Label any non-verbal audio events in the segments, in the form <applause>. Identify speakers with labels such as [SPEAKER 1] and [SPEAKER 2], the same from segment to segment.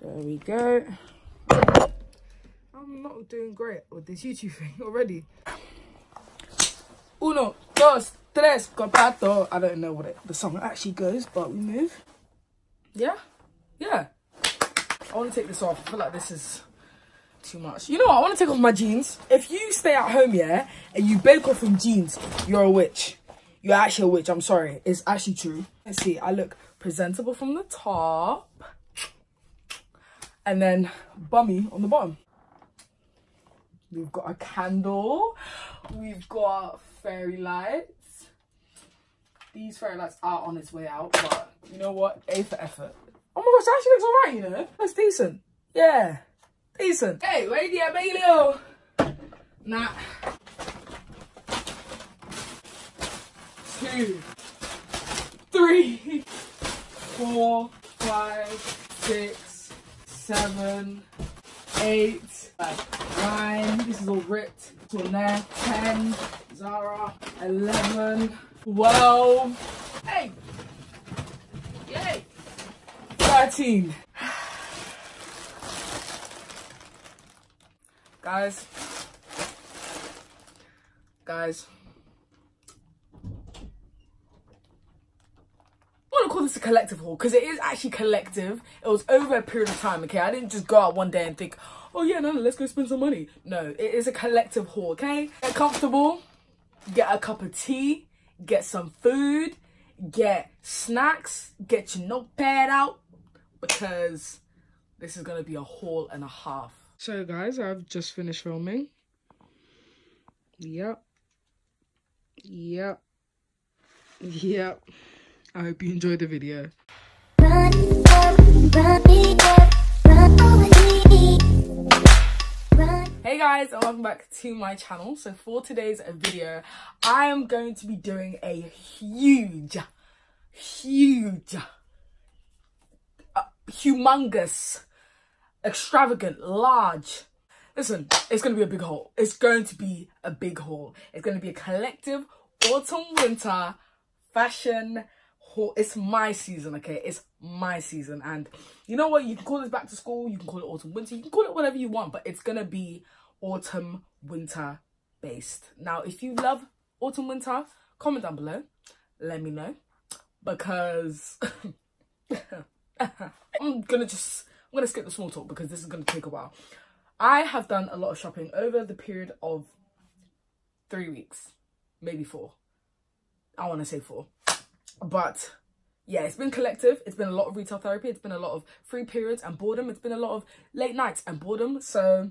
[SPEAKER 1] There we go. I'm not doing great with this YouTube thing <laughs> already. Uno, dos, tres, cuatro. I don't know what it, the song actually goes, but we move. Yeah? Yeah. I want to take this off. I feel like this is too much. You know what? I want to take off my jeans. If you stay at home, yeah, and you bake off in jeans, you're a witch. You're actually a witch. I'm sorry. It's actually true. Let's see. I look presentable from the top. And then bummy on the bottom. We've got a candle. We've got fairy lights. These fairy lights are on its way out, but you know what? A for effort. Oh my gosh, actually looks alright, you know? That's decent. Yeah, decent. Hey, where the Emilio? Nah. Two, three, <laughs> four, five, six, seven, eight, nine. This is all ripped. To there. Ten. Zara. Eleven. Twelve. Hey. Yay. Thirteen. <sighs> Guys. Guys. Want to call this a collective haul because it is actually collective. It was over a period of time, okay? I didn't just go out one day and think, oh yeah, no, let's go spend some money. No, it is a collective haul, okay? Get comfortable, get a cup of tea, get some food, get snacks, get your notepad out because this is going to be a haul and a half. So guys, I've just finished filming. Yep. Yep. Yep. I hope you enjoyed the video. Hey guys and welcome back to my channel. So for today's video, I am going to be doing a huge, huge, uh, humongous, extravagant, large, listen, it's going to be a big haul. It's going to be a big haul. It's going to be a collective autumn winter fashion it's my season okay? It's my season. And you know what? You can call this back to school. You can call it autumn winter. You can call it whatever you want but it's gonna be autumn winter based. Now if you love autumn winter comment down below. Let me know. Because <laughs> i'm gonna just i'm gonna skip the small talk because this is gonna take a while. I have done a lot of shopping over the period of three weeks maybe four. I want to say four but yeah it's been collective. It's been a lot of retail therapy. It's been a lot of free periods and boredom. It's been a lot of late nights and boredom. So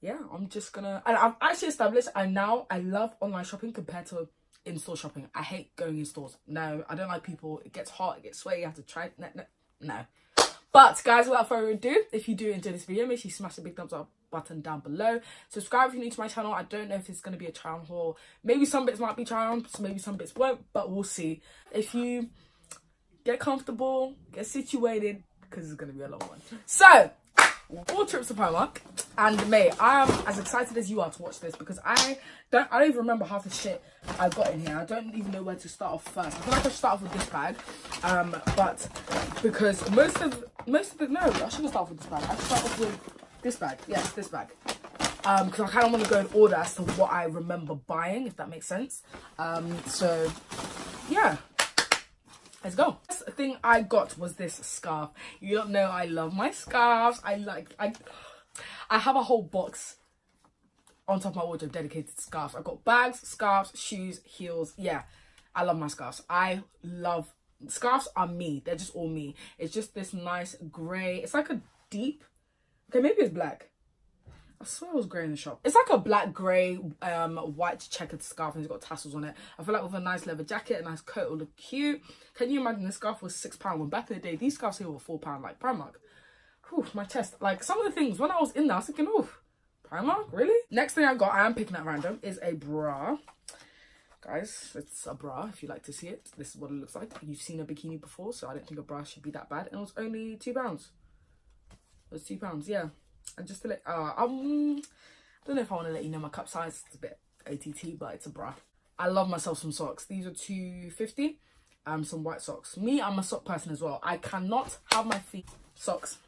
[SPEAKER 1] yeah i'm just gonna and i've actually established i now i love online shopping compared to in-store shopping. I hate going in stores. No i don't like people. It gets hot. It gets sweaty. You have to try no, no, no. but guys without further ado if you do enjoy this video make sure you smash the big thumbs up button down below. Subscribe if you're new to my channel. I don't know if it's going to be a try on haul. Maybe some bits might be try on maybe some bits won't but we'll see. If you get comfortable get situated because it's going to be a long one. So four trips to Primark and May I am as excited as you are to watch this because I don't I don't even remember half the shit I got in here. I don't even know where to start off first. I feel like I should start off with this bag um but because most of most of the no I shouldn't start off with this bag. I should start off with this bag yes this bag. Um because i kind of want to go in order as to what i remember buying if that makes sense. Um so yeah. Let's go. First thing i got was this scarf. You don't know i love my scarves. I like i i have a whole box on top of my wardrobe dedicated to scarves. I've got bags scarves shoes heels. Yeah i love my scarves. I love scarves are me. They're just all me. It's just this nice gray it's like a deep Okay, maybe it's black. I swear it was grey in the shop. It's like a black, grey, um, white checkered scarf and it's got tassels on it. I feel like with a nice leather jacket, a nice coat, it'll look cute. Can you imagine this scarf was £6 when back in the day, these scarves here were £4 like Primark. Whew, my chest. Like some of the things, when I was in there, I was thinking, oh, Primark, really? Next thing I got, I am picking at random, is a bra. Guys, it's a bra if you like to see it. This is what it looks like. You've seen a bikini before, so I don't think a bra should be that bad. And it was only £2 was two pounds yeah and just to let uh um I don't know if I want to let you know my cup size it's a bit ATT but it's a bra I love myself some socks these are 250 um some white socks me I'm a sock person as well I cannot have my feet socks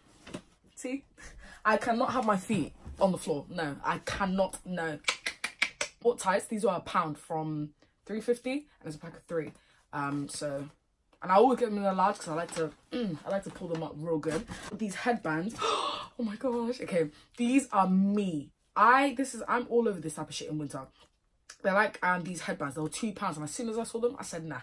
[SPEAKER 1] See, I cannot have my feet on the floor. No, I cannot. No. What tights? These are a pound from 350 and it's a pack of three. Um, so, and I always get them in a large because I like to, mm, I like to pull them up real good. These headbands. <gasps> oh my gosh. Okay, these are me. I this is I'm all over this type of shit in winter. They're like um these headbands. They were two pounds, and as soon as I saw them, I said nah.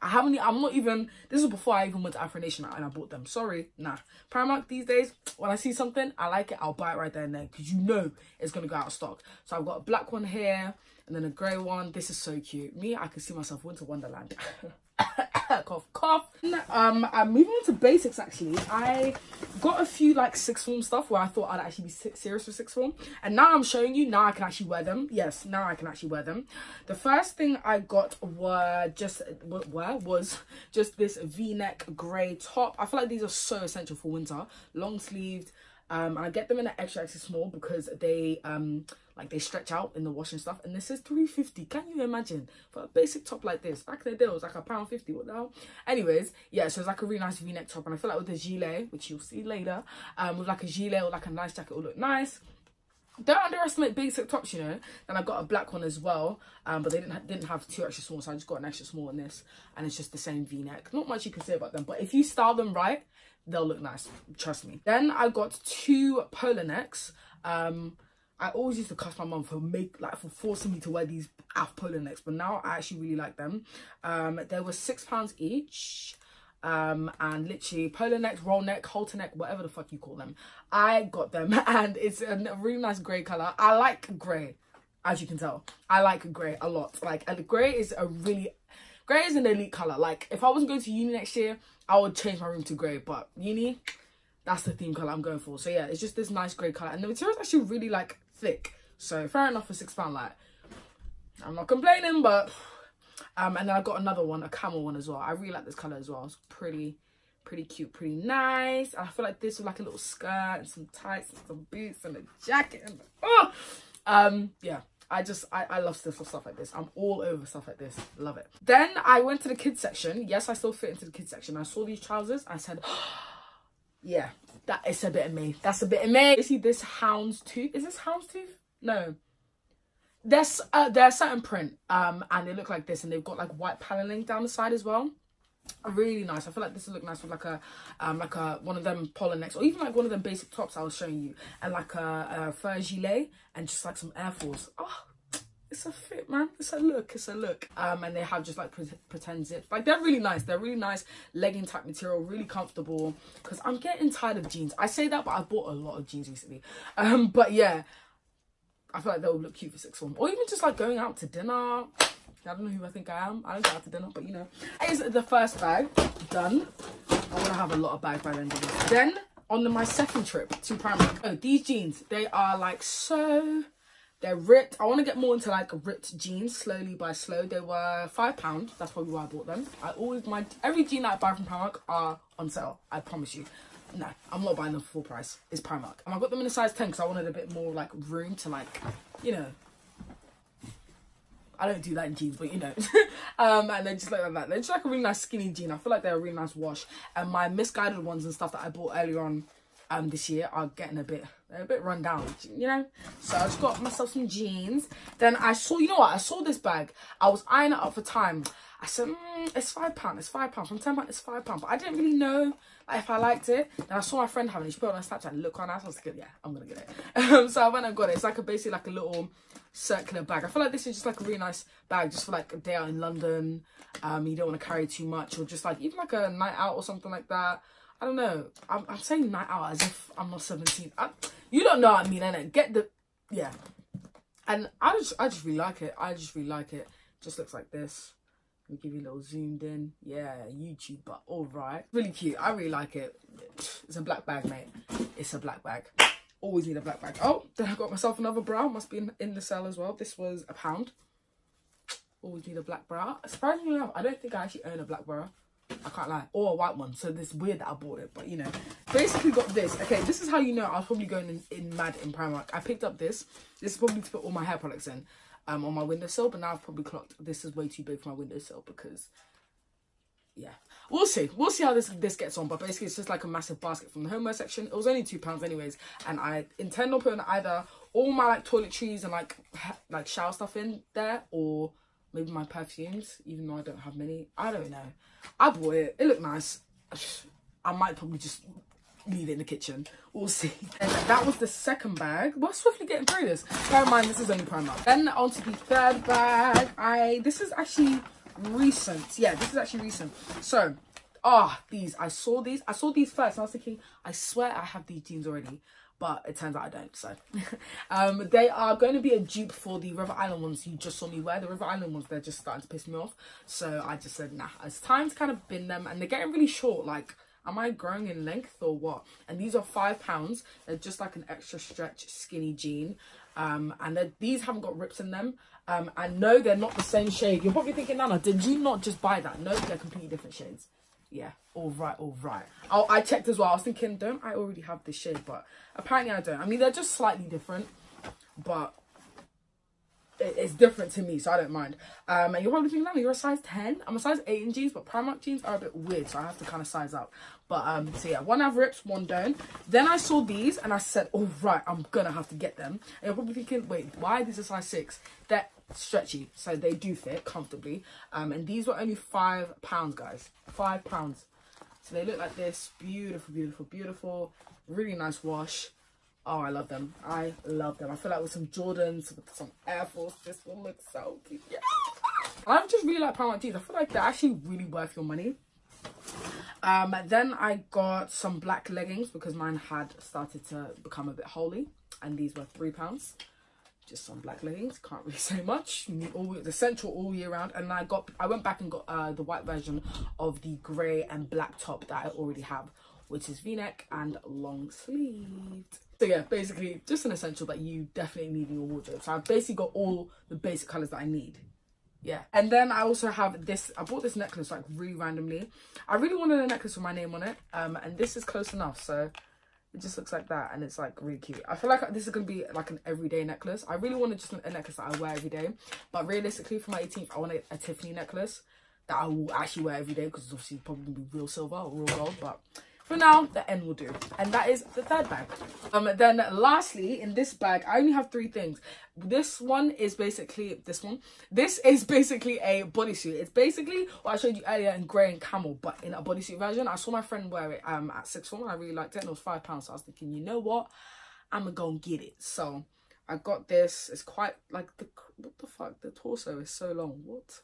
[SPEAKER 1] I haven't. I'm not even. This was before I even went to Afro Nation and I bought them. Sorry, nah. Primark these days, when I see something I like it, I'll buy it right there and then because you know it's gonna go out of stock. So I've got a black one here and then a grey one. This is so cute. Me, I can see myself Winter Wonderland. <laughs> <coughs> cough, cough. Um, I'm moving on to basics actually. I got a few like six form stuff where I thought I'd actually be serious with six form. And now I'm showing you, now I can actually wear them. Yes, now I can actually wear them. The first thing I got were just, where was just this v-neck grey top. I feel like these are so essential for winter. Long sleeved. Um, I get them in an extra extra small because they um like they stretch out in the wash and stuff and this is 350 can you imagine? For a basic top like this. Back in the day it was like a pound 50 what the hell anyways yeah so it's like a really nice v-neck top and i feel like with the gilet which you'll see later um with like a gilet or like a nice jacket will look nice. Don't underestimate basic tops you know? And i got a black one as well um but they didn't ha didn't have two extra small so i just got an extra small in this and it's just the same v-neck. Not much you can say about them but if you style them right they'll look nice trust me. Then i got two polar necks um I always used to cuss my mum for make like for forcing me to wear these half polo necks, but now I actually really like them. Um, they were six pounds each. Um, and literally polo neck, roll neck, halter neck, whatever the fuck you call them. I got them <laughs> and it's a really nice grey colour. I like grey, as you can tell. I like grey a lot. Like, and grey is a really, grey is an elite colour. Like, if I wasn't going to uni next year, I would change my room to grey, but uni, that's the theme colour I'm going for. So yeah, it's just this nice grey colour. And the material is actually really like thick. So fair enough for six pound. Like I'm not complaining, but um, and then I got another one, a camel one as well. I really like this color as well. It's pretty, pretty cute, pretty nice. I feel like this with like a little skirt and some tights and some boots and a jacket and oh, um, yeah. I just, I, I love stuff, stuff like this. I'm all over stuff like this. Love it. Then I went to the kids section. Yes, I still fit into the kids section. I saw these trousers. I said, <gasps> yeah, that is a bit of me. That's a bit of me. You see this houndstooth? Is this houndstooth? No. There's uh, there's certain print um and they look like this and they've got like white paneling down the side as well. Really nice. I feel like this would look nice with like a um like a one of them polar necks or even like one of them basic tops I was showing you and like a, a fur gilet and just like some Air Force. Oh, it's a fit man it's a look it's a look um and they have just like pre pretend zips like they're really nice they're really nice legging type material really comfortable because i'm getting tired of jeans i say that but i bought a lot of jeans recently um but yeah i feel like they'll look cute for six form or even just like going out to dinner I don't know who I think I am. I don't go out to dinner, but you know. Here's the first bag. Done. I want to have a lot of bags by the end of this. Then, on the, my second trip to Primark. Oh, these jeans, they are like so they're ripped. I want to get more into like ripped jeans slowly by slow. They were five pound. That's probably why I bought them. I always my every jean that I buy from Primark are on sale. I promise you. No, I'm not buying them for full price. It's Primark. And I got them in a size 10 because I wanted a bit more like room to like, you know. I don't do that in jeans, but you know. <laughs> um, and then just like that. They're just like a really nice skinny jean. I feel like they're a really nice wash. And my Missguided ones and stuff that I bought earlier on um this year are getting a bit a bit run down you know? So i just got myself some jeans. Then i saw you know what? I saw this bag. I was eyeing it up for time. I said mm, it's five pound it's five pound from ten pound it's five pound but i didn't really know like, if i liked it. And i saw my friend having it. She put it on snapchat look on i was like yeah i'm gonna get it. <laughs> Um, so i went and got it. It's like a basically like a little circular bag. I feel like this is just like a really nice bag just for like a day out in london. Um you don't want to carry too much or just like even like a night out or something like that I don't know. I'm, I'm saying night out as if I'm not 17. I, you don't know what I mean, innit? Get the, yeah. And I just, I just really like it. I just really like it. Just looks like this. Let me give you a little zoomed in. Yeah, YouTube, but all right. Really cute. I really like it. It's a black bag, mate. It's a black bag. Always need a black bag. Oh, then I got myself another bra. Must be in, in the sale as well. This was a pound. Always need a black bra. Surprisingly enough, I don't think I actually own a black bra. I can't lie. Or a white one. So it's weird that I bought it. But, you know. Basically got this. Okay, this is how you know I was probably going in, in mad in Primark. I picked up this. This is probably to put all my hair products in. Um, on my windowsill. But now I've probably clocked this is way too big for my windowsill. Because yeah we'll see we'll see how this this gets on but basically it's just like a massive basket from the homeware section it was only two pounds anyways and i intend on putting either all my like toiletries and like like shower stuff in there or maybe my perfumes even though i don't have many i don't know i bought it it looked nice i might probably just leave it in the kitchen. We'll see. <laughs> And that was the second bag. We're swiftly getting through this. Bear in mind, this is only Primark. Then onto the third bag. I This is actually recent. Yeah, this is actually recent. So, ah, oh, these. I saw these. I saw these first. I was thinking, I swear I have these jeans already. But it turns out I don't. So, <laughs> um, they are going to be a dupe for the River Island ones you just saw me wear. The River Island ones, they're just starting to piss me off. So I just said, nah, it's time to kind of bin them. And they're getting really short. Like, am I growing in length or what? And these are five pounds. They're just like an extra stretch skinny jean. Um, and these haven't got rips in them. Um, and no, they're not the same shade. You're probably thinking, Nana, did you not just buy that? No, they're completely different shades. Yeah, all right, all right. Oh, I checked as well. I was thinking, don't I already have this shade? But apparently I don't. I mean, they're just slightly different. But it's different to me, so I don't mind. Um, and you're probably thinking, now you're a size 10. I'm a size 8 in jeans, but Primark jeans are a bit weird, so I have to kind of size up. But, um, so yeah, one have rips, one don't. Then I saw these, and I said, oh, right, I'm gonna have to get them. And you're probably thinking, wait, why these are size 6? They're stretchy, so they do fit comfortably. Um, and these were only £5, guys. £5. So they look like this. Beautiful, beautiful, beautiful. Really nice wash. Oh, I love them. I love them. I feel like with some Jordans, with some Air Force, this will look so cute. Yeah. I'm just really like Primark jeans. I feel like they're actually really worth your money. Um, then I got some black leggings because mine had started to become a bit holy. And these were £3. Just some black leggings. Can't really <laughs> say much. All, the central all year round. And I got, I went back and got uh, the white version of the grey and black top that I already have. Which is v-neck and long sleeved. So yeah, basically just an essential that you definitely need in your wardrobe. So I've basically got all the basic colours that I need. Yeah. And then I also have this, I bought this necklace like really randomly. I really wanted a necklace with my name on it. Um, and this is close enough. So it just looks like that and it's like really cute. I feel like this is to be like an everyday necklace. I really wanted just a necklace that I wear every day. But realistically for my 18th, I want a, Tiffany necklace that I will actually wear every day because it's obviously probably real silver or real gold. But for now, the N will do. And that is the third bag. Um, then lastly, in this bag, I only have three things. This one is basically, this one, this is basically a bodysuit. It's basically what I showed you earlier in grey and camel, but in a bodysuit version. I saw my friend wear it um, at six and I really liked it and it was five pounds. So I was thinking, you know what? I'm gonna go and get it. So I got this. It's quite like the, what the fuck? The torso is so long. What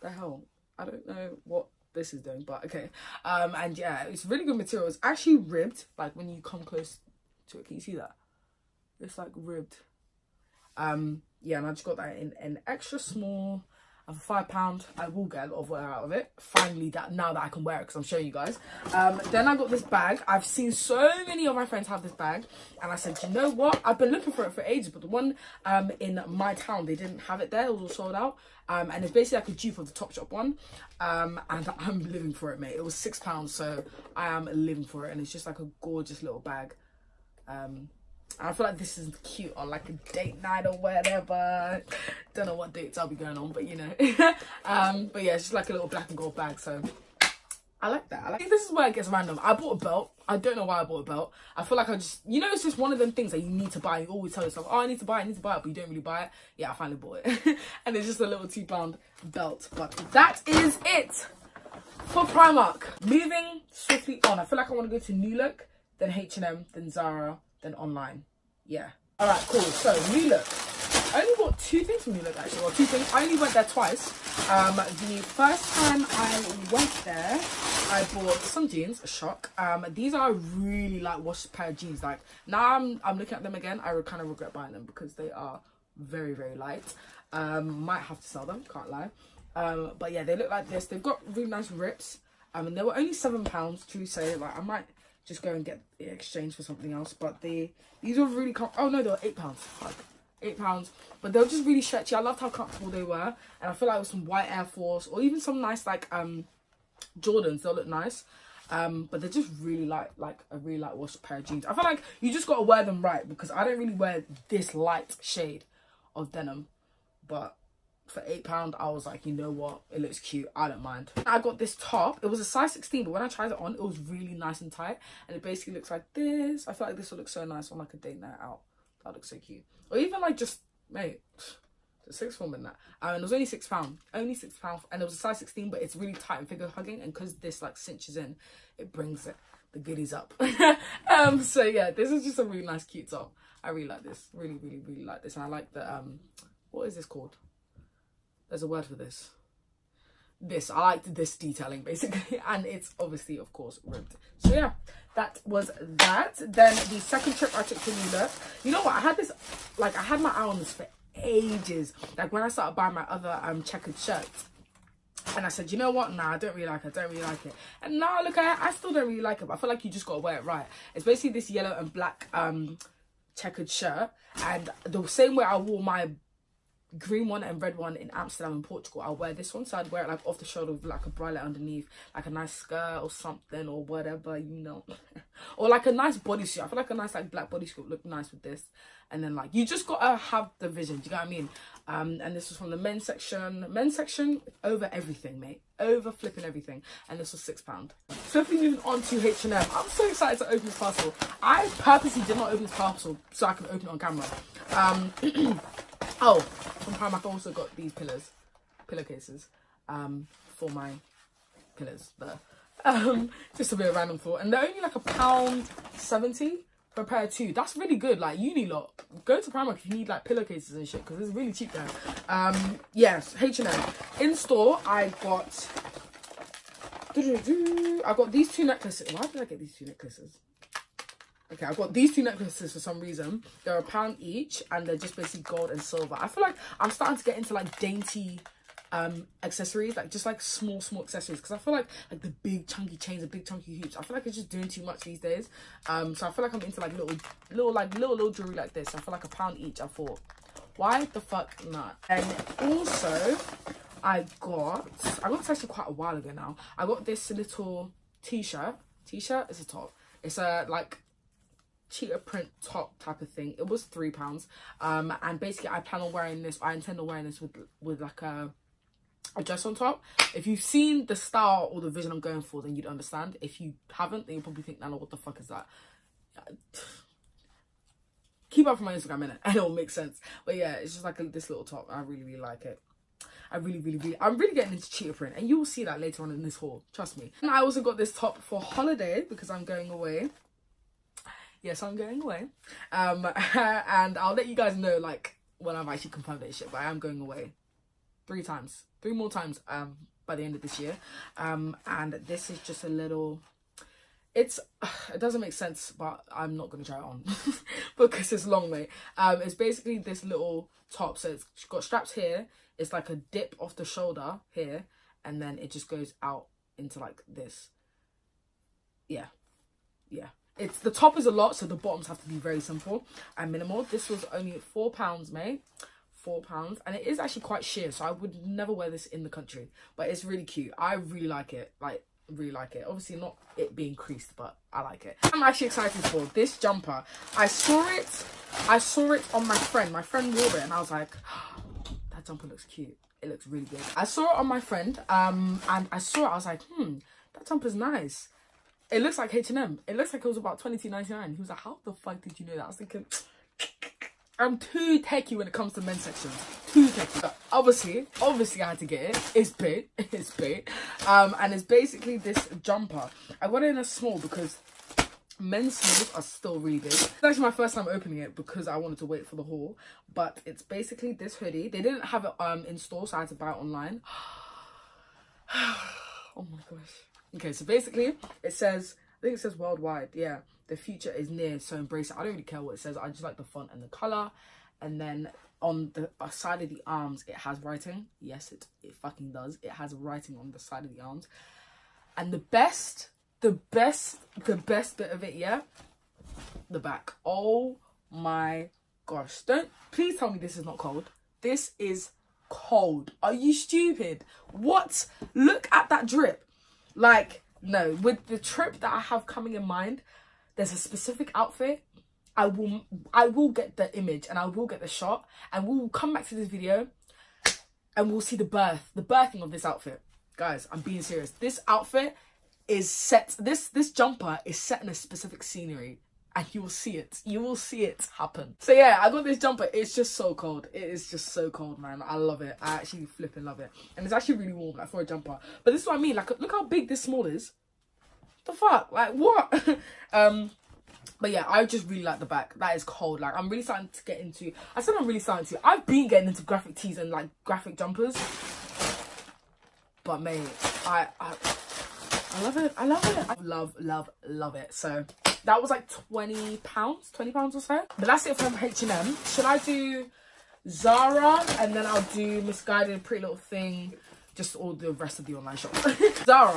[SPEAKER 1] the hell? I don't know what this is doing but okay. Um and yeah it's really good material it's actually ribbed like when you come close to it can you see that? It's like ribbed. Um yeah and i just got that in an extra small and for five pound i will get a lot of wear out of it. Finally that now that i can wear it because i'm showing you guys. Um then i got this bag. I've seen so many of my friends have this bag and i said you know what? I've been looking for it for ages but the one um in my town they didn't have it there. It was all sold out. Um and it's basically like a dupe of the topshop one. Um and <laughs> i'm living for it mate. It was six pounds so i am living for it and it's just like a gorgeous little bag. Um I feel like this is cute on like a date night or whatever. Don't know what dates I'll be going on, but you know. <laughs> um, but yeah, it's just like a little black and gold bag. So I like that. I like this is where it gets random. I bought a belt. I don't know why I bought a belt. I feel like I just, you know, it's just one of them things that you need to buy. You always tell yourself, oh, I need to buy it, I need to buy it, but you don't really buy it. Yeah, I finally bought it. <laughs> and it's just a little two pound belt. But that is it for Primark. Moving swiftly on. I feel like I want to go to New Look, then H&M, then Zara, then online. Yeah. All right, cool. So New Look. I only bought two things from New Look actually. Well, two things. I only went there twice. Um, the first time I went there, I bought some jeans. A shock. Um, these are really like washed pair of jeans. Like now I'm I'm looking at them again. I kind of regret buying them because they are very very light. Um, might have to sell them. Can't lie. Um, but yeah, they look like this. They've got really nice rips. Um, and they were only seven pounds. To say like I might just go and get exchange for something else. But the these were really com oh no, they were eight pounds. Like eight pounds. But they were just really stretchy. I loved how comfortable they were. And I feel like with some white Air Force or even some nice like um Jordans, they'll look nice. Um, but they're just really light, like a really light wash pair of jeans. I feel like you just gotta wear them right because I don't really wear this light shade of denim. But for eight pound i was like you know what? It looks cute. I don't mind. I got this top. It was a size 16 but when i tried it on it was really nice and tight. And it basically looks like this. I feel like this would look so nice on like a date night out. That looks so cute. Or even like just mate six form in that. Um, and it was only six pound. Only six pound. And it was a size 16 but it's really tight and figure hugging. And because this like cinches in it brings it the goodies up. <laughs> Um so yeah this is just a really nice cute top. I really like this. Really really really like this. And i like the um what is this called there's a word for this this i liked this detailing basically <laughs> and it's obviously of course ribbed so yeah that was that then the second trip i took to New Look you know what i had this like i had my eye on this for ages like when i started buying my other um checkered shirts and I said, you know what? Nah, I don't really like it. I don't really like it. And now look at. I still don't really like it. But I feel like you just got to wear it right. It's basically this yellow and black um checkered shirt. And the same way I wore my green one and red one in Amsterdam and Portugal. I'll wear this one, so I'd wear it like off the shoulder with like a bralette underneath, like a nice skirt or something or whatever, you know. <laughs> or like a nice bodysuit. I feel like a nice like black bodysuit would look nice with this. And then like you just gotta have the vision, do you know what I mean? Um and this was from the men's section. Men's section over everything, mate. Over flipping everything. And this was six pound. Swiftly moving on to H&M. I'm so excited to open this parcel. I purposely did not open this parcel so I can open it on camera. Um <clears throat> Oh, from Primark I also got these pillars, pillowcases, um, for my pillars there. <laughs> Um, just a bit of random thought. And they're only like a pound 70 pair two. That's really good. Like, uni lot, go to Primark if you need like pillowcases and shit because it's really cheap there. Um, yes, H&M. In store, I got... I got these two necklaces. Why did I get these two necklaces? Okay, I've got these two necklaces for some reason. They're a pound each and they're just basically gold and silver. I feel like I'm starting to get into like dainty um accessories like just like small small accessories. Because i feel like like the big chunky chains the big chunky hoops i feel like it's just doing too much these days. Um so i feel like i'm into like little little like little little jewelry like this. I feel like a pound each i thought. Why the fuck not? And also i got i got this actually quite a while ago now. I got this little t-shirt. T-shirt it's a top. It's a like cheetah print top type of thing. It was three pounds. Um and basically i plan on wearing this i intend on wearing this with with like a a dress on top. If you've seen the style or the vision i'm going for then you'd understand. If you haven't then you'll probably think nana what the fuck is that? <sighs> Keep up for my instagram <laughs> and it'll make sense. But yeah it's just like a, this little top. I really really like it. I really, really, really, I'm really getting into cheetah print and you will see that later on in this haul, trust me. And I also got this top for holiday because I'm going away. Yes, I'm going away. Um, <laughs> and I'll let you guys know like when I've actually confirmed that shit. But I am going away three times, three more times. Um, by the end of this year. Um, and this is just a little. It's <sighs> it doesn't make sense, but I'm not gonna try it on <laughs> because it's long, mate. Um, it's basically this little top, so it's got straps here. It's like a dip off the shoulder here, and then it just goes out into like this. Yeah, yeah it's the top is a lot so the bottoms have to be very simple and minimal this was only four pounds mate four pounds and it is actually quite sheer so i would never wear this in the country but it's really cute. I really like it like really like it. Obviously not it being creased but i like it. I'm actually excited for this jumper. I saw it i saw it on my friend. My friend wore it and i was like <gasps> that jumper looks cute. It looks really good. I saw it on my friend um and i saw it i was like hmm that jumper's nice. It looks like H&M. It looks like it was about twenty two ninety nine. He was like, how the fuck did you know that? I was thinking, I'm too techie when it comes to men's sections. Too techie. But obviously, obviously I had to get it. It's big. <laughs> It's big. Um, and it's basically this jumper. I got it in a small because men's smalls are still really big. It's actually my first time opening it because I wanted to wait for the haul. But it's basically this hoodie. They didn't have it um in store, so I had to buy it online. <sighs> <sighs> oh my gosh. Okay, so basically it says, I think it says worldwide. Yeah, the future is near, so embrace it. I don't really care what it says. I just like the font and the color. And then on the uh, side of the arms, it has writing. Yes, it, it fucking does. It has writing on the side of the arms. And the best, the best, the best bit of it, yeah, the back. Oh my gosh. Don't, please tell me this is not cold. This is cold. Are you stupid? What? Look at that drip. Like, no, with the trip that I have coming in mind, there's a specific outfit. I will I will get the image and I will get the shot and we will come back to this video and we'll see the birth, the birthing of this outfit. Guys, I'm being serious. This outfit is set, this, this jumper is set in a specific scenery and you will see it. You will see it happen. So yeah, I got this jumper. It's just so cold. It is just so cold, man. I love it. I actually flipping love it. And it's actually really warm, like for a jumper. But this is what I mean. Like, look how big this small is. The fuck? Like, what? <laughs> um, but yeah, I just really like the back. That is cold. Like, I'm really starting to get into... I said I'm really starting to. I've been getting into graphic tees and, like, graphic jumpers. But, mate, I... I I love it. I love it. I love, love, love it. So that was like 20 pounds, 20 pounds or so. But that's it from H&M. Should I do Zara and then I'll do Missguided Pretty Little Thing, just all the rest of the online shops. <laughs> Zara.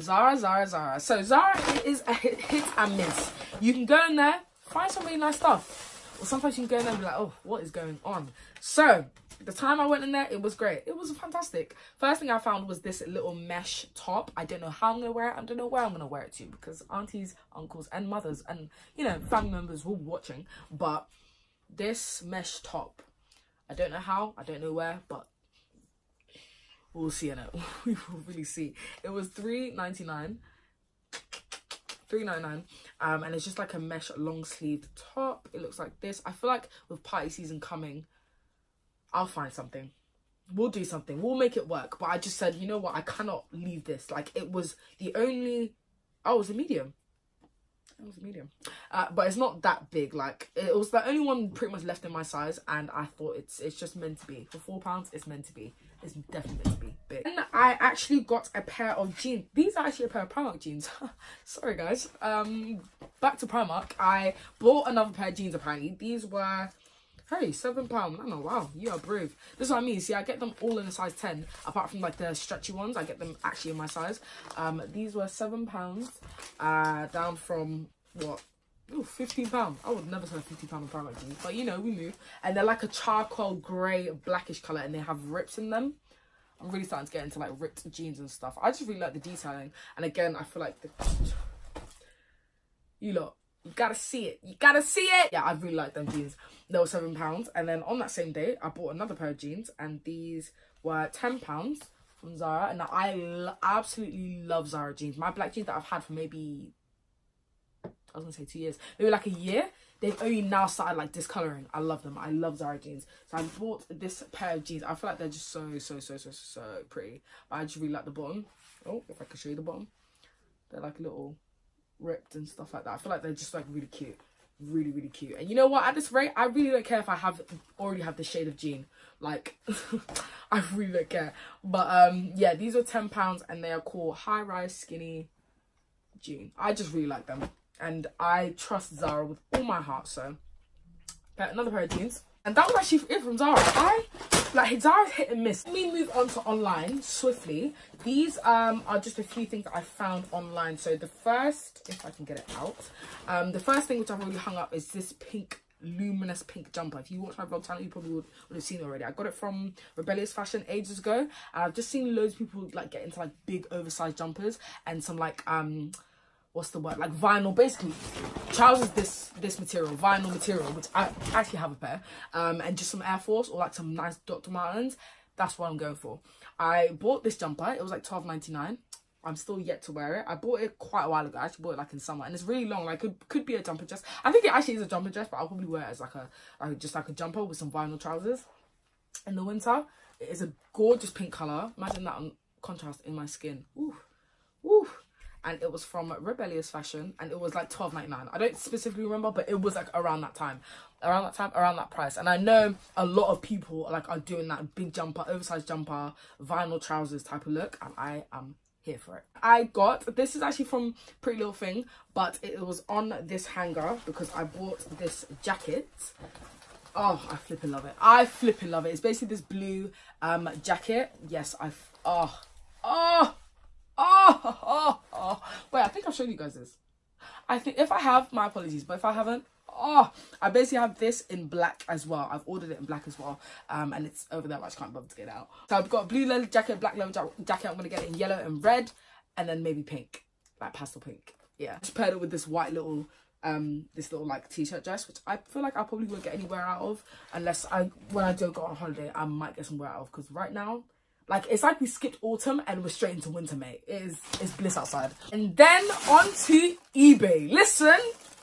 [SPEAKER 1] Zara, Zara, Zara. So Zara is a hit, hit and miss. You can go in there, find some really nice stuff. Or sometimes you can go in there and be like, oh, what is going on? So the time I went in there, it was great. It was fantastic. First thing I found was this little mesh top. I don't know how I'm going to wear it. I don't know where I'm going to wear it to because aunties, uncles and mothers and, you know, family members will be watching. But this mesh top, I don't know how, I don't know where, but we'll see it. <laughs> we will really see. It was three ninety nine. Three ninety nine, um and it's just like a mesh long sleeved top it looks like this i feel like with party season coming I'll find something. We'll do something. We'll make it work. But I just said, you know what? I cannot leave this. Like, it was the only... Oh, it was a medium. It was a medium. Uh, but it's not that big. Like, it was the only one pretty much left in my size. And I thought it's it's just meant to be. For £4, it's meant to be. It's definitely to be big. And I actually got a pair of jeans. These are actually a pair of Primark jeans. <laughs> Sorry, guys. Um, Back to Primark. I bought another pair of jeans, apparently. These were Hey, seven pound. I know. Wow, you are brave. This is what I mean. See, I get them all in a size ten. Apart from like the stretchy ones, I get them actually in my size. Um, these were seven pounds. Uh, down from what? Oh, 15 pound. I would never spend 50 pound on Primark jeans, but you know we move. And they're like a charcoal grey, blackish color, and they have rips in them. I'm really starting to get into like ripped jeans and stuff. I just really like the detailing, and again, I feel like the you lot you gotta see it. You gotta see it. Yeah, I really like them jeans. They were seven pounds. And then on that same day, I bought another pair of jeans, and these were ten pounds from Zara. And I absolutely love Zara jeans. My black jeans that I've had for maybe I was gonna say two years, maybe like a year. They've only now started like discoloring. I love them. I love Zara jeans. So I bought this pair of jeans. I feel like they're just so so so so so pretty. But I just really like the bottom. Oh, if I could show you the bottom, they're like a little ripped and stuff like that. I feel like they're just like really cute. Really, really cute. And you know what? At this rate, I really don't care if I have already have the shade of jean. Like, <laughs> I really don't care. But um, yeah, these are £10 and they are called High Rise Skinny Jean. I just really like them. And I trust Zara with all my heart. So, but another pair of jeans. And that was actually it from Zara. I like Zara's hit and miss. Let me move on to online swiftly. These um are just a few things that I found online. So the first, if I can get it out, um, the first thing which I've already hung up is this pink luminous pink jumper. If you watch my vlog channel, you probably would, would have seen already. I got it from Rebellious Fashion ages ago. And I've just seen loads of people like get into like big oversized jumpers and some like um what's the word? Like vinyl basically trousers this this material vinyl material which i actually have a pair um and just some air force or like some nice dr martens. That's what i'm going for. I bought this jumper. It was like 12.99 i'm still yet to wear it. I bought it quite a while ago. I actually bought it like in summer and it's really long. Like it could be a jumper dress. I think it actually is a jumper dress but i'll probably wear it as like a like just like a jumper with some vinyl trousers in the winter. It is a gorgeous pink color. Imagine that on contrast in my skin. Ooh, ooh and it was from Rebellious Fashion and it was like twelve ninety nine. I don't specifically remember, but it was like around that time. Around that time, around that price. And I know a lot of people like are doing that big jumper, oversized jumper, vinyl trousers type of look, and I am here for it. I got this is actually from Pretty Little Thing, but it was on this hanger because I bought this jacket. Oh, I flipping love it. I flipping love it. It's basically this blue um jacket. Yes, I oh oh Oh, oh, <laughs> oh. Wait, I think I've shown you guys this. I think if I have, my apologies, but if I haven't, oh, I basically have this in black as well. I've ordered it in black as well, um, and it's over there, I just can't bother to get out. So I've got a blue leather jacket, black leather jacket. I'm gonna get it in yellow and red, and then maybe pink, like pastel pink. Yeah, just paired it with this white little um this little like t-shirt dress which i feel like i probably won't get anywhere out of unless i when i do go on holiday i might get somewhere out of because right now like it's like we skipped autumn and we're straight into winter mate it is it's bliss outside and then on to ebay listen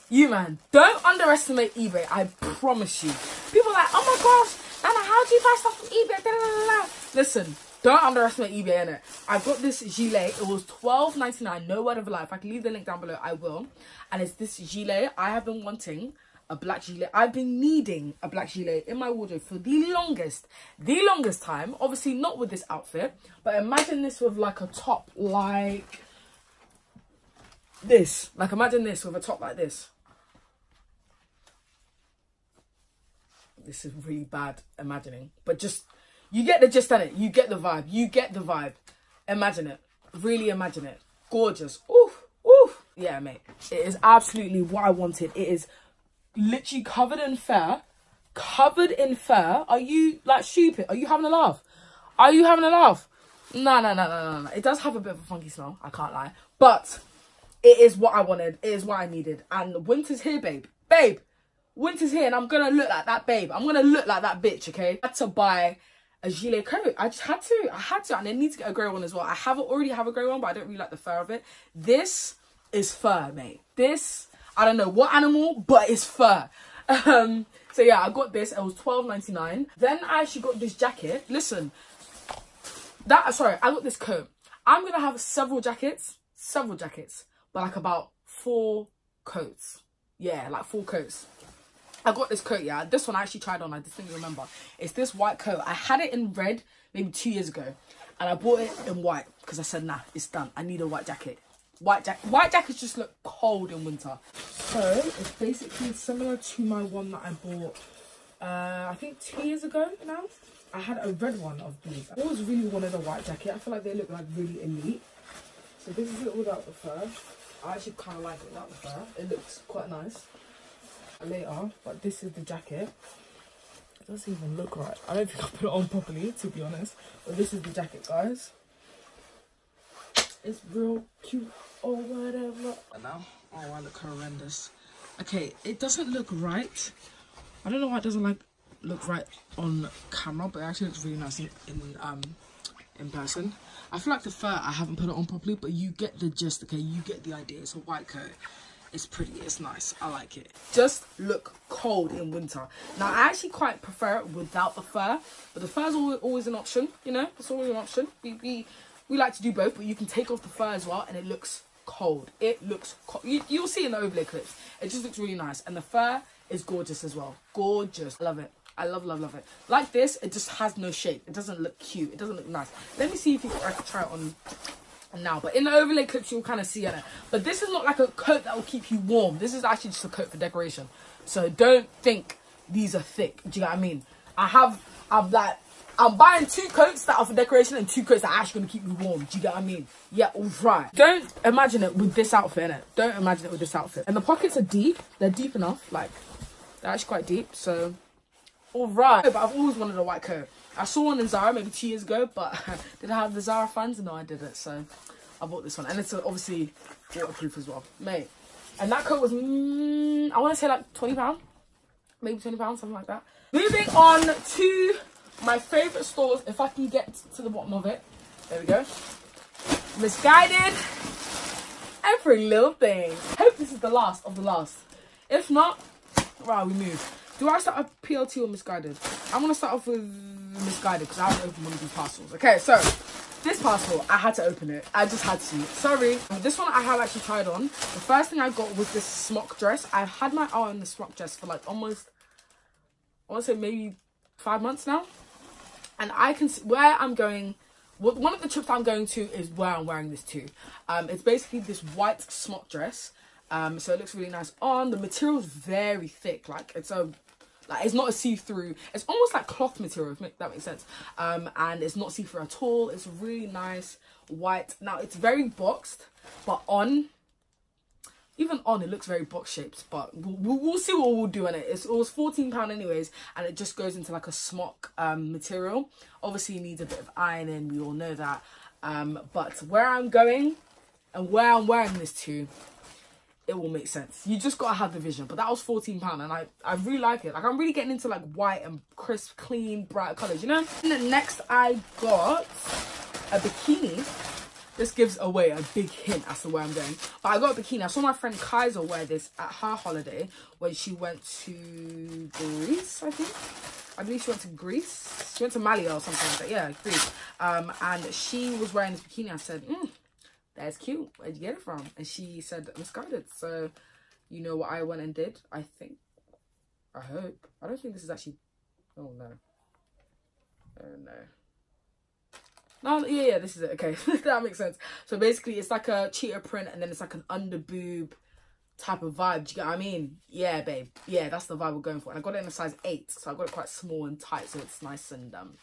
[SPEAKER 1] you man don't underestimate ebay i promise you people are like oh my gosh Anna, how do you buy stuff from ebay da, da, da, listen don't underestimate eBay in it. I got this gilet. It was twelve ninety nine. No word of a lie. If I can leave the link down below, I will. And it's this gilet. I have been wanting a black gilet. I've been needing a black gilet in my wardrobe for the longest, the longest time. Obviously not with this outfit, but imagine this with like a top like this. Like imagine this with a top like this. This is really bad imagining, but just you get the gist of it. You get the vibe. You get the vibe. Imagine it. Really imagine it. Gorgeous. Oof. Oof. Yeah, mate. It is absolutely what I wanted. It is literally covered in fur. Covered in fur. Are you like stupid? Are you having a laugh? Are you having a laugh? No, no, no, no, no. It does have a bit of a funky smell. I can't lie. But it is what I wanted. It is what I needed. And winter's here, babe. Babe, winter's here and I'm to look like that babe. I'm to look like that bitch, okay? I had to buy a gilet coat. I just had to. I had to. And I need to get a grey one as well. I have already have a grey one, but I don't really like the fur of it. This is fur, mate. This, I don't know what animal, but it's fur. Um, so yeah, I got this. It was twelve ninety nine. Then I actually got this jacket. Listen, that sorry, I got this coat. I'm gonna have several jackets, several jackets, but like about four coats. Yeah, like four coats. I got this coat, yeah. This one I actually tried on. I distinctly remember. It's this white coat. I had it in red maybe two years ago. And I bought it in white because I said, nah, it's done. I need a white jacket. White jacket. White jackets just look cold in winter. So it's basically similar to my one that I bought, uh, I think two years ago now. I had a red one of these. I always really wanted a white jacket. I feel like they look like really elite. So this is it without the fur. I actually kind of like it without the fur. It looks quite nice later, but this is the jacket. It doesn't even look right. I don't <laughs> think I put it on properly, to be honest. But this is the jacket, guys. It's real cute or whatever. Now, oh, I look horrendous. Okay, it doesn't look right. I don't know why it doesn't like look right on camera, but it actually looks really nice in, in um in person. I feel like the fur I haven't put it on properly, but you get the gist. Okay, you get the idea. It's a white coat. It's pretty, it's nice. I like it. Just look cold in winter. Now, I actually quite prefer it without the fur, but the fur is always, always an option, you know? It's always an option. We, we, we like to do both, but you can take off the fur as well, and it looks cold. It looks cold. You, you'll see in the overlay clips. It just looks really nice. And the fur is gorgeous as well. Gorgeous. I love it. I love, love, love it. Like this, it just has no shape. It doesn't look cute. It doesn't look nice. Let me see if you, I can try it on now but in the overlay clips you'll kind of see it but this is not like a coat that will keep you warm this is actually just a coat for decoration so don't think these are thick do you know what i mean i have i've like i'm buying two coats that are for decoration and two coats that are actually going to keep me warm. Do you get what i mean? Yeah all right. Don't imagine it with this outfit in it don't imagine it with this outfit. And the pockets are deep. They're deep enough. Like they're actually quite deep so. All right. But i've always wanted a white coat. I saw one in Zara maybe two years ago, but <laughs> did I have the Zara funds? No, I didn't. So I bought this one, and it's obviously waterproof as well, mate. And that coat was, mm, I want to say like twenty pound, maybe twenty pounds, something like that. Moving on to my favorite stores, if I can get to the bottom of it. There we go. Missguided. Pretty Little Thing. Hope this is the last of the last. If not, right, we move. Do I start a PLT or Missguided? I'm going to start off with Missguided because I haven't opened one of these parcels. Okay, so this parcel, I had to open it. I just had to. Sorry. This one I have actually tried on. The first thing I got was this smock dress. I've had my eye on the smock dress for like almost, I want to say maybe five months now. And I can where I'm going one of the trips I'm going to is where I'm wearing this too. Um, it's basically this white smock dress. Um, so it looks really nice on. The material is very thick. Like it's a like it's not a see-through. It's almost like cloth material, if that makes sense. Um, and it's not see-through at all. It's really nice white. Now it's very boxed, but on, even on, it looks very box shaped. But we'll, we'll see what we'll do in it. It's, it was £14 anyways, and it just goes into like a smock um, material. Obviously, needs a bit of ironing. We all know that. Um, but where I'm going and where I'm wearing this to it will make sense. You just gotta have the vision. But that was £14 and I, I really like it. Like I'm really getting into like white and crisp, clean, bright colours, you know? And then next I got a bikini. This gives away a big hint as to where I'm going. But I got a bikini. I saw my friend Kaiser wear this at her holiday when she went to Greece, I think. I believe she went to Greece. She went to Malia or something like that. Yeah, Greece. Um, and she was wearing this bikini. I said, mm, that's cute. Where'd you get it from? And she said, Missguided. So, you know what I went and did? I think. I hope. I don't think this is actually. Oh, no. Oh, no. No, yeah, yeah, this is it. Okay, <laughs> that makes sense. So basically, it's like a cheetah print, and then it's like an under boob type of vibe. Do you get what I mean? Yeah, babe. Yeah, that's the vibe we're going for. And I got it in a size eight, so I got it quite small and tight, so it's nice and um,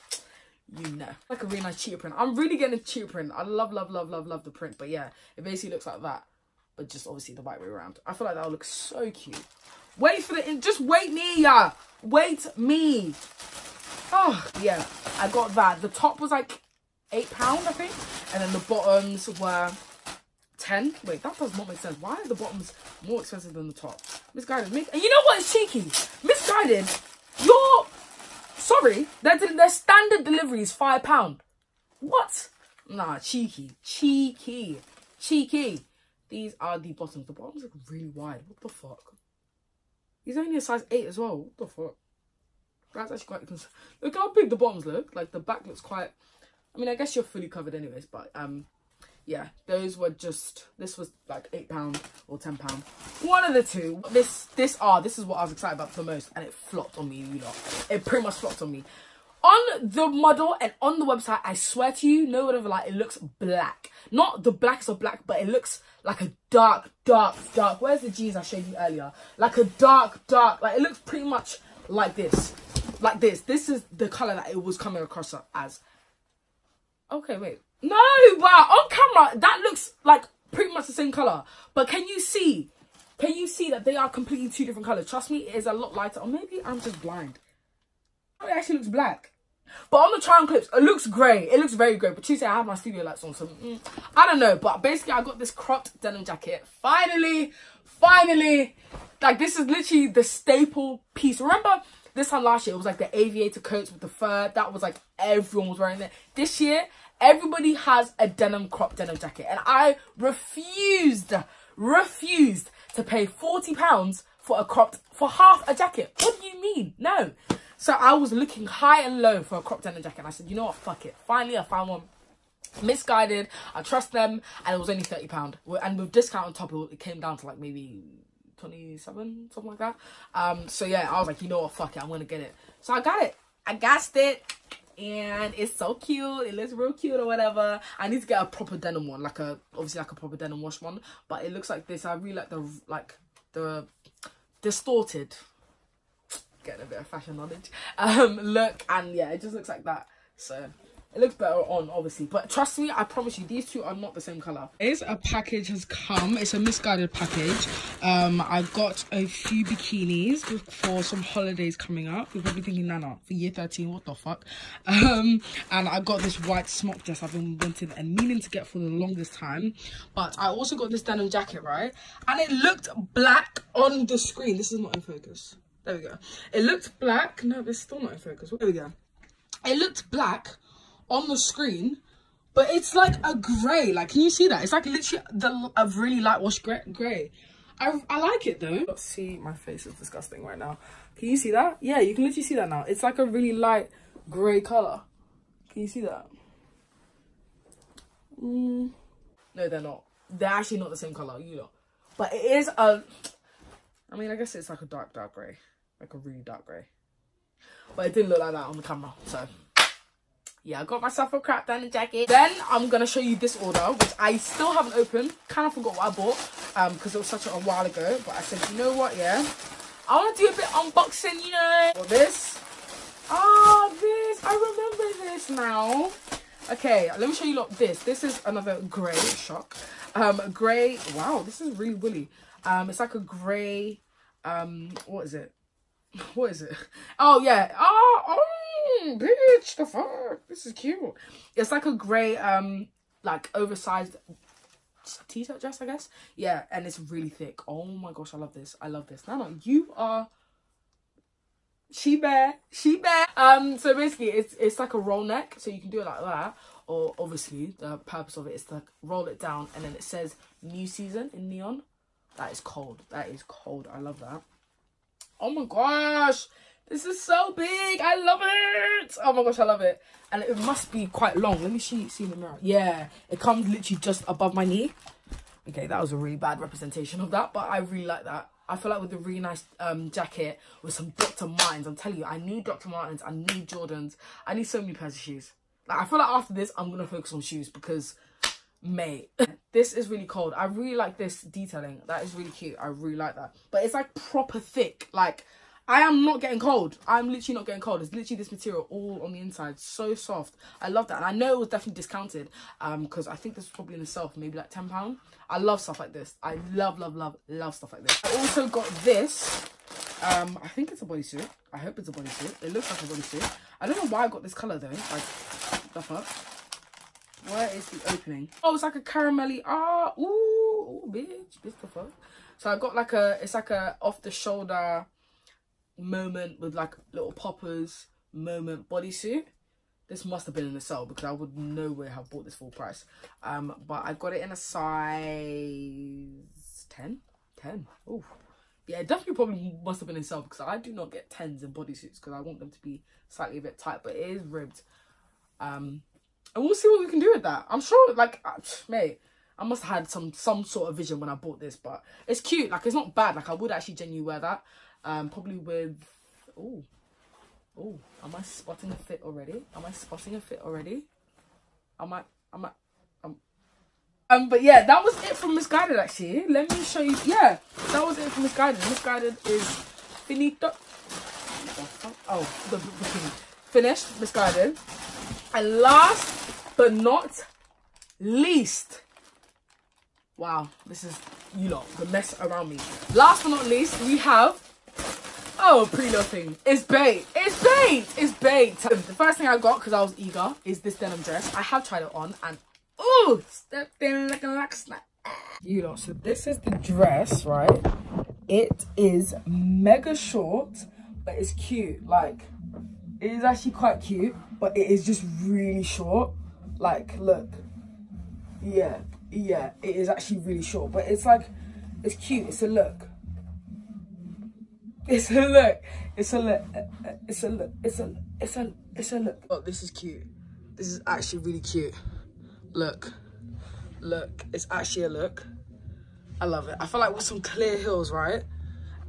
[SPEAKER 1] you know, like a really nice cheetah print. I'm really getting a cheetah print. I love, love, love, love, love the print. But yeah, it basically looks like that, but just obviously the right way around. I feel like that would look so cute. Wait for the, just wait me, yeah. Wait me. Oh, yeah, I got that. The top was like eight pound, I think, and then the bottoms were ten. Wait, that does not make sense. Why are the bottoms more expensive than the top? Missguided and you know what is cheeky? Missguided. Your sorry, their their standard delivery is five pound. What? Nah, cheeky, cheeky, cheeky. These are the bottoms. The bottoms look really wide. What the fuck? He's only a size eight as well. What the fuck? That's actually quite. Look how big the bottoms look. Like the back looks quite I mean, I guess you're fully covered anyways, but um, yeah, those were just, this was like £8 or £10. One of the two. This, this, ah, this is what I was excited about the most, and it flopped on me, you know. It pretty much flopped on me. On the model and on the website, I swear to you, no whatever, like, it looks black. Not the blacks of black, but it looks like a dark, dark, dark. Where's the jeans I showed you earlier? Like a dark, dark, like, it looks pretty much like this. Like this. This is the colour that it was coming across as. Okay, wait. No, wow. On camera, that looks like pretty much the same colour. But can you see? Can you see that they are completely two different colours? Trust me, it is a lot lighter. Or maybe I'm just blind. Oh, it actually looks black. But on the try-on clips, it looks grey. It looks very grey. But Tuesday, I have my studio lights on, so mm, I don't know. But basically, I got this cropped denim jacket. Finally, finally. Like, this is literally the staple piece. Remember this time last year, it was like the aviator coats with the fur. That was like everyone was wearing it. This year, everybody has a denim crop denim jacket. And I refused, refused to pay £40 for a cropped, for half a jacket. What do you mean? No. So I was looking high and low for a crop denim jacket. And I said, you know what, fuck it. Finally, I found one. Missguided I trust them. And it was only £30. And with discount on top, of it came down to like maybe 27 something like that. Um so yeah i was like you know what fuck it i'm gonna get it. So i got it. I gassed it and it's so cute. It looks real cute or whatever. I need to get a proper denim one like a obviously like a proper denim wash one. But it looks like this. I really like the like the distorted getting a bit of fashion knowledge um look. And yeah it just looks like that. So it looks better on, obviously. But trust me, I promise you, these two are not the same colour. Is a package has come. It's a Missguided package. Um, I got a few bikinis for some holidays coming up. You're probably thinking, Nana, for year 13, what the fuck? <laughs> Um, and I got this white smock dress I've been wanting and meaning to get for the longest time. But I also got this denim jacket, right? And it looked black on the screen. This is not in focus. There we go. It looked black. No, it's still not in focus. There we go. It looked black on the screen but it's like a grey like can you see that? It's like literally the a really light wash gray, gray. I, I like it though. Let's see my face is disgusting right now. Can you see that? Yeah you can literally see that now. It's like a really light grey color can you see that? Mm. no they're not. They're actually not the same color you know but it is a i mean i guess it's like a dark dark grey. Like a really dark grey. But it didn't look like that on the camera so yeah, I got myself a crop denim jacket. Then I'm going to show you this order, which I still haven't opened. Kind of forgot what I bought um, because it was such a, while ago. But I said, you know what, yeah? I want to do a bit unboxing, you know. For this. Oh, this. I remember this now. Okay, let me show you lot this. This is another grey shock. Um, grey. Wow, this is really woolly. Um, it's like a grey. Um, what is it? <laughs> What is it? Oh yeah. Oh, oh bitch, the fuck? This is cute. It's like a grey, um, like oversized t-shirt dress, I guess. Yeah, and it's really thick. Oh my gosh, I love this. I love this. No, you are she bear, she bear. Um, so basically, it's it's like a roll neck, so you can do it like that, or obviously the purpose of it is to roll it down, and then it says new season in neon. That is cold. That is cold. I love that. Oh my gosh, this is so big. I love it. Oh my gosh, I love it. And it must be quite long. Let me see see in the mirror. Yeah, it comes literally just above my knee. Okay, that was a really bad representation of that, but I really like that. I feel like with a really nice um, jacket with some Dr. Martens, I'm telling you, I need Dr. Martens, I need Jordans, I need so many pairs of shoes. Like, I feel like after this, I'm going to focus on shoes because, mate, <laughs> this is really cold. I really like this detailing. That is really cute. I really like that. But it's like proper thick. Like, I am not getting cold. I'm literally not getting cold. It's literally this material all on the inside. So soft. I love that. And I know it was definitely discounted um, because I think this was probably in the for maybe like £10. I love stuff like this. I love, love, love, love stuff like this. I also got this. Um, I think it's a bodysuit. I hope it's a bodysuit. It looks like a bodysuit. I don't know why I got this colour though. Like, the fuck? Where is the opening? Oh, it's like a caramelly. Ah, ooh, ooh, bitch. Bitch, the fuck? So I got like a, it's like a off the shoulder moment with like little poppers moment bodysuit this must have been in the sale because I would nowhere have bought this full price um but I got it in a size 10 10 oh yeah definitely probably must have been in sale because I do not get 10s in bodysuits because I want them to be slightly a bit tight but it is ribbed um and we'll see what we can do with that I'm sure like mate I must have had some some sort of vision when I bought this but it's cute like it's not bad like I would actually genuinely wear that um, probably with, oh, oh, am I spotting a fit already? Am I spotting a fit already? Am I, am I, um, um, but yeah, that was it from Missguided actually. Let me show you, yeah, that was it from Missguided. Missguided is finito. Oh, the bikini. Finished, Missguided. And last but not least, wow, this is, you lot, the mess around me. Last but not least, we have Oh, little thing. It's bait. It's bait. It's bait. The first thing I got, because I was eager, is this denim dress. I have tried it on and, oh, stepped in like a snap. You know, so this is the dress, right? It is mega short, but it's cute. Like, it is actually quite cute, but it is just really short. Like, look. Yeah, yeah, it is actually really short, but it's like, it's cute. It's a look. <laughs> It's a look. It's a look. It's a look. It's a it's a it's a look. Oh, this is cute. This is actually really cute. Look. Look. It's actually a look. I love it. I feel like with some clear heels, right?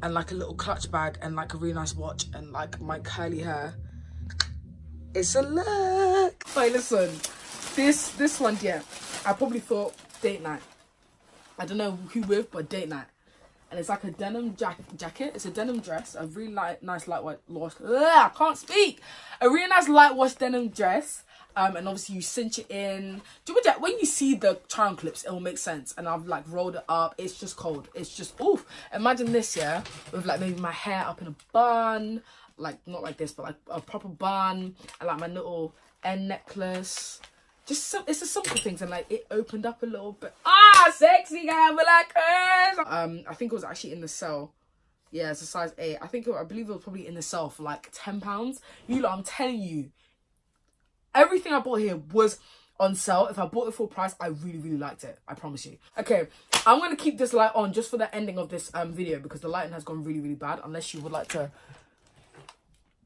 [SPEAKER 1] And like a little clutch bag and like a really nice watch and like my curly hair. It's a look. Hey, listen. This this one, yeah. I probably thought date night. I don't know who with, but date night and it's like a denim jack jacket. It's a denim dress, a really light, nice lightweight wash. I can't speak. A really nice light wash denim dress. Um, and obviously you cinch it in. Do you when you see the charm clips, it will make sense. And I've like rolled it up. It's just cold. It's just oof. Imagine this, yeah, with like maybe my hair up in a bun, like not like this, but like a proper bun, and like my little end necklace. Just some it's the simple things and like it opened up a little bit. Ah sexy guy like um i think it was actually in the sale yeah it's a size 8 i think it, i believe it was probably in the sale for like 10 pounds. You know i'm telling you. Everything i bought here was on sale. If i bought it full price i really really liked it. I promise you. Okay i'm gonna keep this light on just for the ending of this um video because the lighting has gone really really bad unless you would like to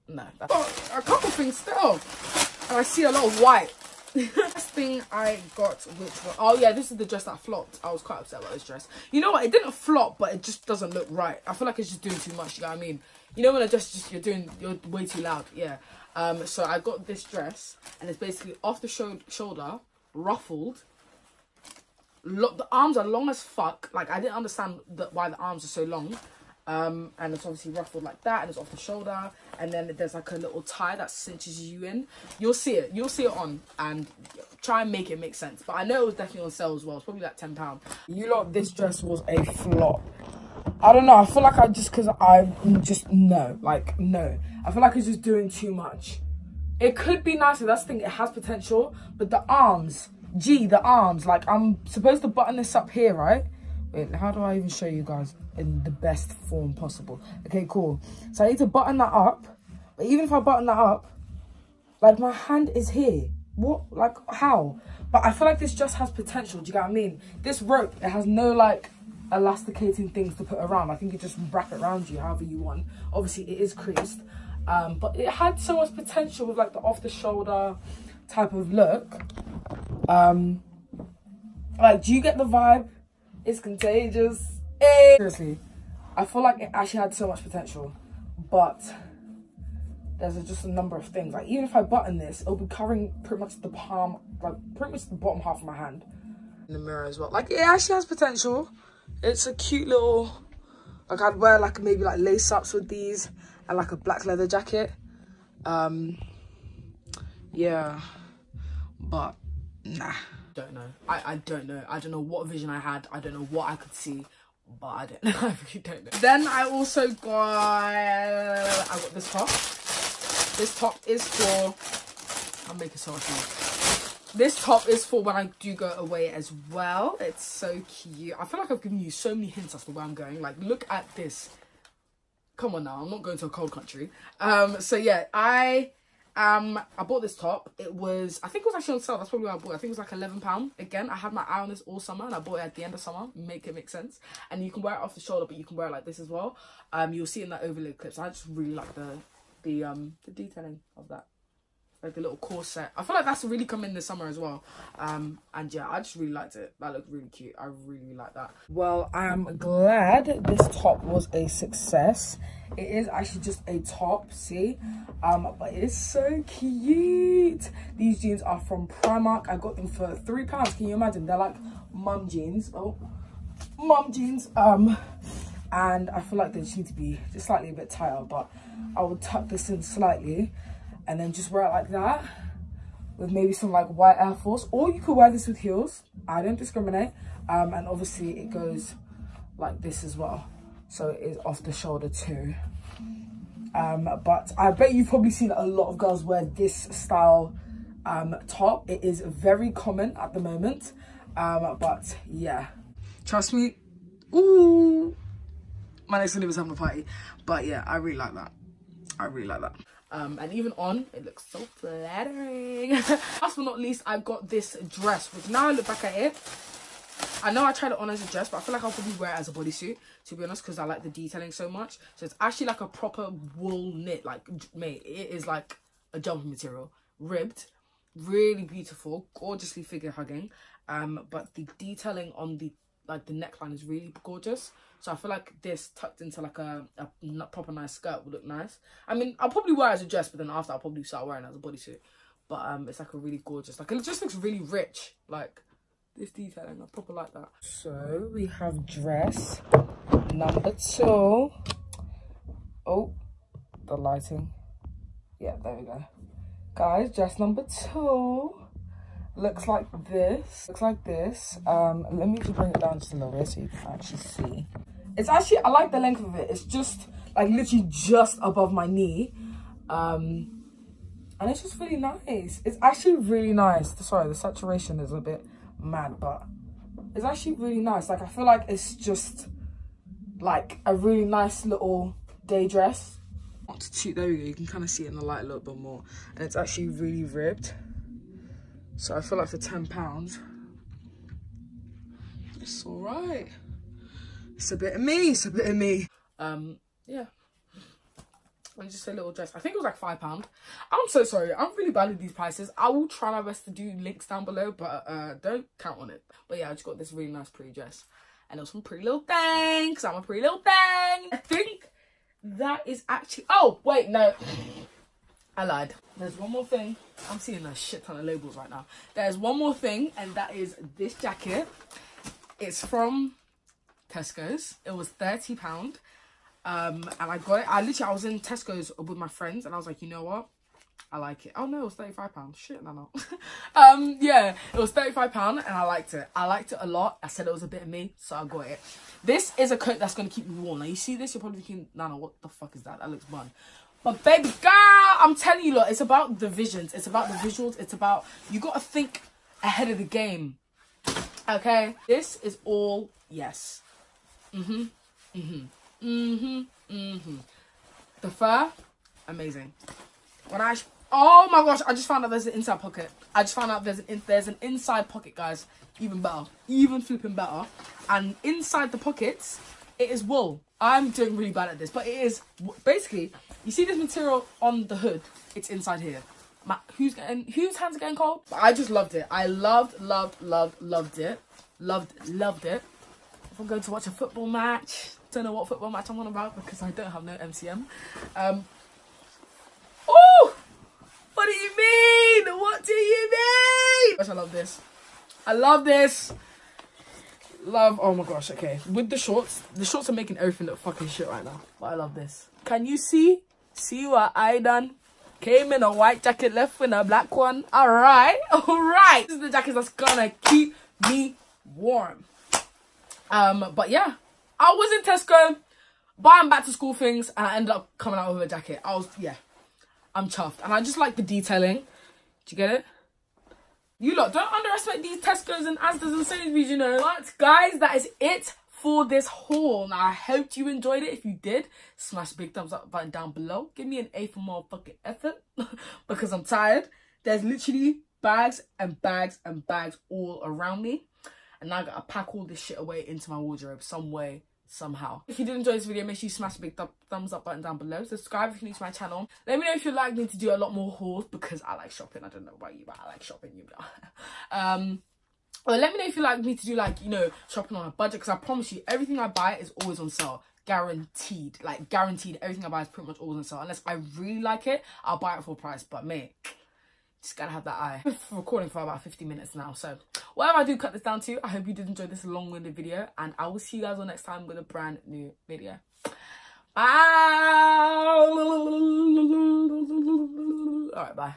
[SPEAKER 1] no oh, a couple things still and i see a lot of white <laughs> Last thing I got, which was, oh yeah, this is the dress that flopped. I was quite upset about this dress. You know what? It didn't flop, but it just doesn't look right. I feel like it's just doing too much. You know what I mean? You know when a dress just you're doing, you're way too loud. Yeah. Um. So I got this dress, and it's basically off the sho shoulder, ruffled. Look, the arms are long as fuck. Like I didn't understand that why the arms are so long um and it's obviously ruffled like that and it's off the shoulder and then there's like a little tie that cinches you in. You'll see it you'll see it on and try and make it make sense. But i know it was definitely on sale as well it's probably like 10 pound. You lot this dress was a flop. I don't know i feel like i just because i just no like no. I feel like it's just doing too much. It could be nicer that's the thing it has potential but the arms gee the arms. Like, I'm supposed to button this up here, right? How do I even show you guys in the best form possible? Okay, cool. So I need to button that up. But even if I button that up, like, my hand is here. What? Like, how? But I feel like this just has potential. Do you get what I mean? This rope, it has no, like, elasticating things to put around. I think you just wrap it around you however you want. Obviously, it is creased. Um, but it had so much potential with, like, the off-the-shoulder type of look. Um, like, do you get the vibe? It's contagious. Hey. Seriously, I feel like it actually had so much potential. But there's just a number of things. Like, even if I button this, it'll be covering pretty much the palm, like, pretty much the bottom half of my hand. In the mirror as well. Like, it actually has potential. It's a cute little, like, I'd wear, like, maybe, like, lace-ups with these and, like, a black leather jacket. Um, yeah. But, nah. Don't know. I, I don't know. I don't know what vision I had. I don't know what I could see but I don't know. <laughs> I really don't know. Then I also got I got this top. This top is for, I'll make it so much This top is for when I do go away as well. It's so cute. I feel like I've given you so many hints as to where I'm going. Like, look at this. Come on now, I'm not going to a cold country. Um, so yeah, I um i bought this top. It was i think it was actually on sale. That's probably why i bought it. I think it was like 11 pound. Again i had my eye on this all summer and i bought it at the end of summer. Make it make sense. And you can wear it off the shoulder but you can wear it like this as well. Um you'll see in that overlay clips. I just really like the the um the detailing of that like the little corset i feel like that's really come in this summer as well. Um and yeah i just really liked it. That looked really cute. I really like that. Well i'm glad this top was a success. It is actually just a top see? Um but it's so cute. These jeans are from primark. I got them for three pounds. Can you imagine? They're like mum jeans. Oh mum jeans. Um and I feel like they just need to be just slightly a bit tighter but I will tuck this in slightly and then just wear it like that with maybe some like white Air Force. Or you could wear this with heels. I don't discriminate. Um, and obviously it goes like this as well. So it is off the shoulder too. Um, but I bet you've probably seen a lot of girls wear this style um, top. It is very common at the moment. Um, but yeah. Trust me. Ooh. My next one is having a party. But yeah, I really like that. I really like that. Um, and even on, it looks so flattering. <laughs> Last but not least, I got this dress, which now I look back at it, I know I tried it on as a dress, but I feel like I'll probably wear it as a bodysuit, to be honest, because I like the detailing so much. So it's actually like a proper wool knit, like, mate, it is like a jumping material. Ribbed, really beautiful, gorgeously figure hugging. Um, but the detailing on the, like, the neckline is really gorgeous. So I feel like this tucked into like a, a proper nice skirt would look nice. I mean, I'll probably wear it as a dress, but then after I'll probably start wearing it as a bodysuit. But um, it's like a really gorgeous, like it just looks really rich. Like this detailing, I proper like that. So we have dress number two. Oh, the lighting. Yeah, there we go. Guys, dress number two looks like this looks like this um let me just bring it down just a little bit so you can actually see it's actually, I like the length of it. It's just like literally just above my knee. Um, and it's just really nice. It's actually really nice. Sorry, the saturation is a bit mad, but it's actually really nice. Like, I feel like it's just like a really nice little day dress. There we go. You can kind of see it in the light a little bit more. And it's actually really ribbed. So I feel like for £10, it's all right. It's a bit of me. It's a bit of me. Um, yeah. And just a little dress. I think it was like five pound. I'm so sorry. I'm really bad at these prices. I will try my best to do links down below, but uh, don't count on it. But yeah, I just got this really nice pretty dress, and it was from Pretty Little Thing. Cause I'm a Pretty Little Thing. I think that is actually. Oh wait, no. I lied. There's one more thing. I'm seeing a shit ton of labels right now. There's one more thing, and that is this jacket. It's from Tesco's. It was thirty pound, um, and I got it. I literally I was in Tesco's with my friends, and I was like, you know what? I like it. Oh no, it was thirty-five pounds. Shit, no, no. <laughs> um, yeah, it was thirty-five pound, and I liked it. I liked it a lot. I said it was a bit of me, so I got it. This is a coat that's gonna keep me warm. Now you see this, you're probably thinking, no, what the fuck is that? That looks fun. But baby girl, I'm telling you, look, it's about the visions. It's about the visuals. It's about you gotta think ahead of the game. Okay, this is all yes. Mhm. Mhm. Mhm. Mhm. The fur, amazing. When I oh my gosh, I just found out there's an inside pocket. I just found out there's an there's an inside pocket, guys. Even better, even flipping better. And inside the pockets, it is wool. I'm doing really bad at this, but it is basically you see this material on the hood. It's inside here. My, who's getting whose hands are getting cold? I just loved it. I loved, loved, loved, loved it. Loved, loved it. If I'm going to watch a football match, don't know what football match I'm on about because I don't have no MCM. Um, oh, what do you mean? What do you mean? Gosh, I love this. I love this. Love, oh my gosh, okay. With the shorts, the shorts are making everything look fucking shit right now. But I love this. Can you see? See what I done? Came in a white jacket, left with a black one. Alright, <laughs> alright. This is the jacket that's gonna keep me warm. Um, but yeah, I was in Tesco buying back to school things and I ended up coming out with a jacket. I was, yeah, I'm chuffed. And I just like the detailing. Do you get it? You lot, don't underestimate these Tesco's and Asda's and Sainsbury's, you know. But guys, that is it for this haul. Now, I hope you enjoyed it. If you did, smash big thumbs up button down below. Give me an A for more fucking effort <laughs> because I'm tired. There's literally bags and bags and bags all around me. And now I gotta pack all this shit away into my wardrobe some way, somehow. If you did enjoy this video, make sure you smash the big th thumbs up button down below. Subscribe if you're new to my channel. Let me know if you'd like me to do a lot more hauls because I like shopping. I don't know about you, but I like shopping, you know. <laughs> um, or let me know if you'd like me to do like, you know, shopping on a budget because I promise you, everything I buy is always on sale guaranteed like guaranteed everything i buy is pretty much always on sale unless i really like it i'll buy it full price but mate just gotta have that eye. recording for about 50 minutes now, so whatever I do cut this down to, I hope you did enjoy this long-winded video, and I will see you guys all next time with a brand new video. Bye! Alright, bye.